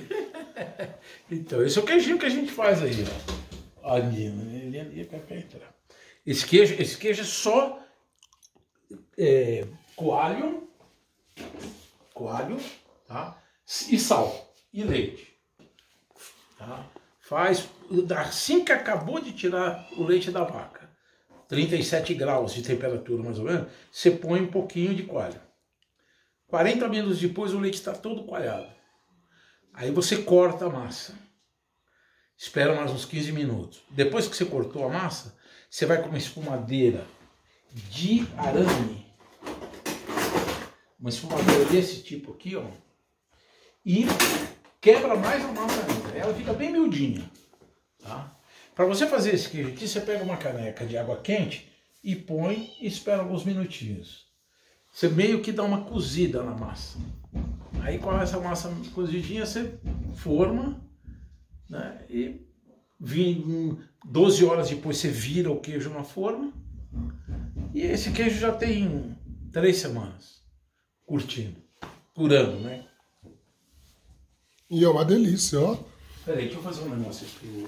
então, esse é o queijinho que a gente faz aí, ó. Ali, ele ali para entrar. Esse queijo, esse queijo é só é, coalho, coalho, tá? E sal e leite. Tá? Faz assim que acabou de tirar o leite da vaca, 37 graus de temperatura mais ou menos, você põe um pouquinho de coalho. 40 minutos depois o leite está todo coalhado. Aí você corta a massa. Espera mais uns 15 minutos. Depois que você cortou a massa, você vai com uma espumadeira de arame. Uma espumadeira desse tipo aqui, ó. E quebra mais a massa ainda. Ela fica bem miudinha. Tá? Para você fazer esse queijo aqui, você pega uma caneca de água quente e põe e espera alguns minutinhos. Você meio que dá uma cozida na massa. Aí com essa massa cozidinha você forma né? e 12 horas depois você vira o queijo na forma. E esse queijo já tem três semanas curtindo, curando, né? E é uma delícia, ó. Peraí, deixa eu fazer um negócio aqui.